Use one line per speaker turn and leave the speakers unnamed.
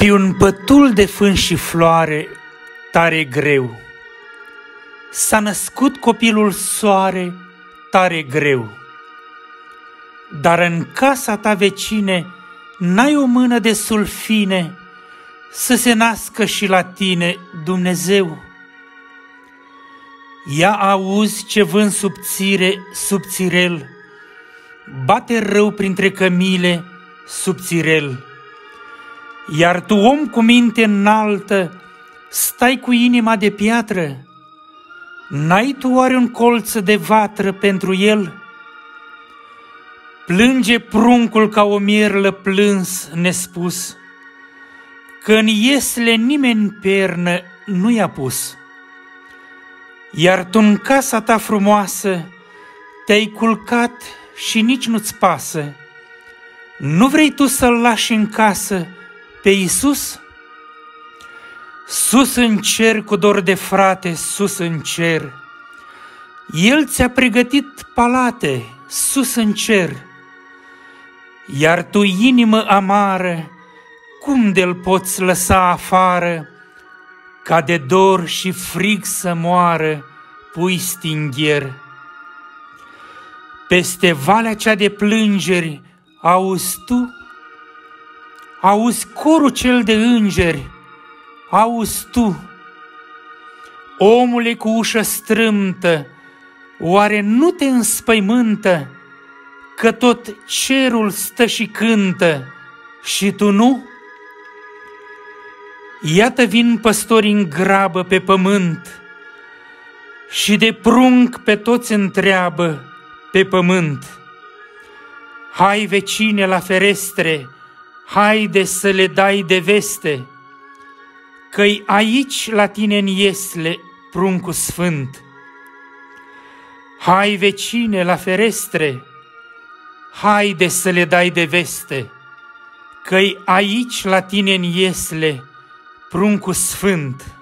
Pe un pătul de fân și floare, tare greu, S-a născut copilul soare, tare greu. Dar în casa ta vecine, n-ai o mână de sulfine, Să se nască și la tine Dumnezeu. Ia auzi ce vânt subțire, subțirel, Bate rău printre cămile, subțirel. Iar tu, om cu minte înaltă, stai cu inima de piatră, N-ai tu oare un colț de vatră pentru el? Plânge pruncul ca o mierlă plâns nespus, Că în iesle nimeni pernă nu i-a pus. Iar tu în casa ta frumoasă te-ai culcat și nici nu-ți pasă. Nu vrei tu să-l lași în casă pe Iisus? Sus în cer cu dor de frate, sus în cer. El ți-a pregătit palate, sus în cer. Iar tu, inimă amară, cum de-l poți lăsa afară, ca de dor și frig să moară, pui stingher. Peste valea cea de plângeri, auzi tu? Auzi corul cel de îngeri, auzi tu? Omule cu ușă strâmtă, oare nu te înspăimântă că tot cerul stă și cântă și tu nu? Iată vin păstori în grabă pe pământ și de prunc pe toți întreabă pe pământ. Hai vecine la ferestre, haide să le dai de veste, că aici la tine în iesle pruncul sfânt. Hai vecine la ferestre, haide să le dai de veste, că aici la tine în iesle pruncul sfânt.